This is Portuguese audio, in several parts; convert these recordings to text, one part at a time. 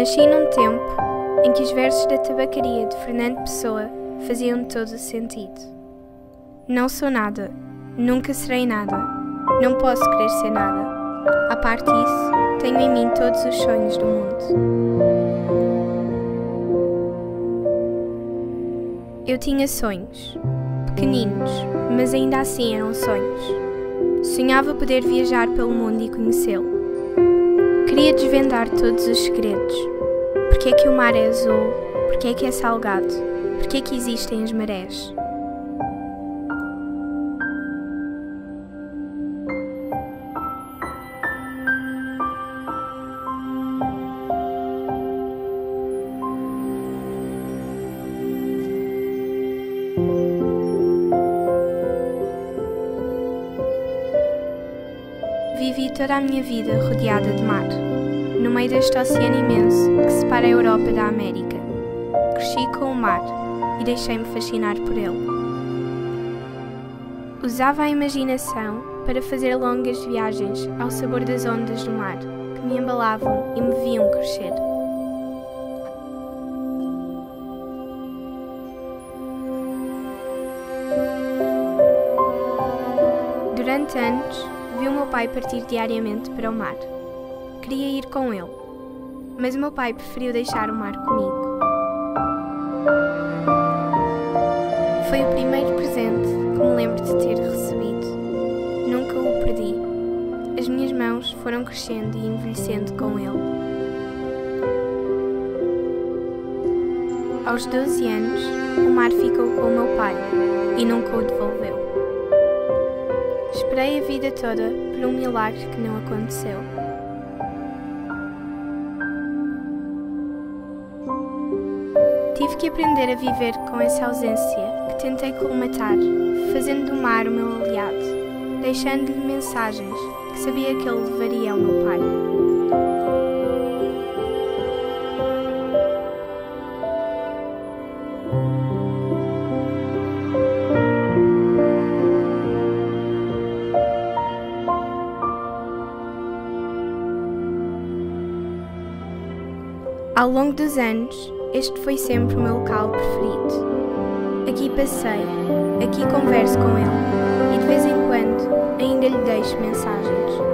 Nasci num tempo em que os versos da tabacaria de Fernando Pessoa faziam todo o sentido. Não sou nada, nunca serei nada, não posso querer ser nada. A parte disso, tenho em mim todos os sonhos do mundo. Eu tinha sonhos, pequeninos, mas ainda assim eram sonhos. Sonhava poder viajar pelo mundo e conhecê-lo. Queria desvendar todos os segredos. Porque é que o mar é azul? Porque é que é salgado? Porque é que existem as marés? Vivi toda a minha vida rodeada de mar, no meio deste oceano imenso que separa a Europa da América. Cresci com o mar e deixei-me fascinar por ele. Usava a imaginação para fazer longas viagens ao sabor das ondas do mar, que me embalavam e me viam crescer. Durante anos, vi o meu pai partir diariamente para o mar. Queria ir com ele, mas o meu pai preferiu deixar o mar comigo. Foi o primeiro presente que me lembro de ter recebido. Nunca o perdi. As minhas mãos foram crescendo e envelhecendo com ele. Aos 12 anos, o mar ficou com o meu pai e nunca o devolveu. Esperei a vida toda por um milagre que não aconteceu. Tive que aprender a viver com essa ausência que tentei colmatar, fazendo do mar o meu aliado, deixando-lhe mensagens que sabia que ele levaria ao meu pai. Ao longo dos anos, este foi sempre o meu local preferido. Aqui passei, aqui converso com ele e de vez em quando ainda lhe deixo mensagens.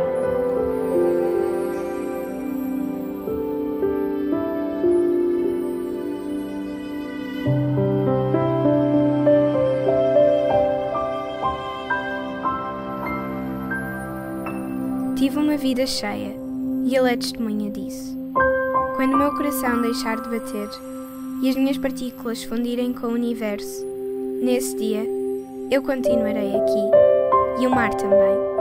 Tive uma vida cheia e ele é testemunha disso. Quando o meu coração deixar de bater e as minhas partículas fundirem com o universo, nesse dia eu continuarei aqui e o mar também.